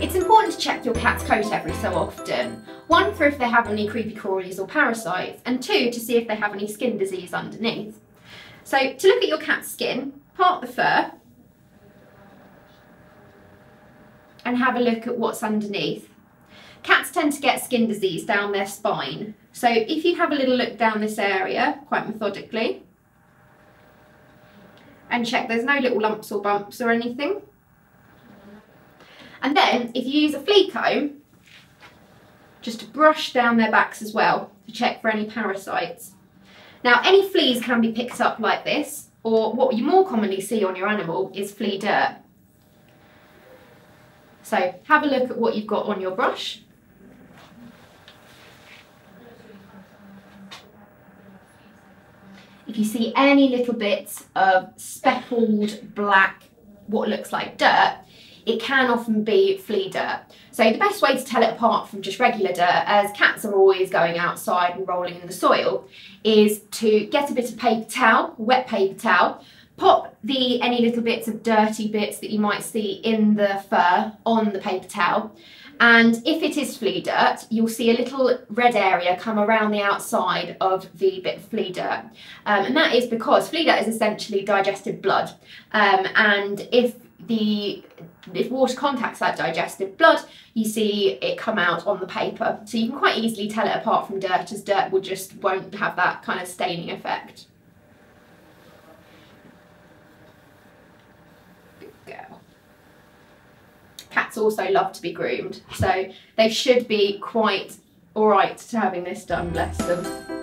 It's important to check your cat's coat every so often. One, for if they have any creepy crawlies or parasites, and two, to see if they have any skin disease underneath. So to look at your cat's skin, part the fur and have a look at what's underneath. Cats tend to get skin disease down their spine. So if you have a little look down this area quite methodically and check there's no little lumps or bumps or anything. And then if you use a flea comb, just to brush down their backs as well to check for any parasites. Now any fleas can be picked up like this or what you more commonly see on your animal is flea dirt. So have a look at what you've got on your brush. If you see any little bits of speckled black, what looks like dirt, it can often be flea dirt. So the best way to tell it apart from just regular dirt, as cats are always going outside and rolling in the soil, is to get a bit of paper towel, wet paper towel, pop the any little bits of dirty bits that you might see in the fur on the paper towel. And if it is flea dirt, you'll see a little red area come around the outside of the bit of flea dirt. Um, and that is because flea dirt is essentially digested blood. Um, and if the if water contacts that digested blood, you see it come out on the paper. So you can quite easily tell it apart from dirt as dirt will just won't have that kind of staining effect. Cats also love to be groomed, so they should be quite alright to having this done, bless them.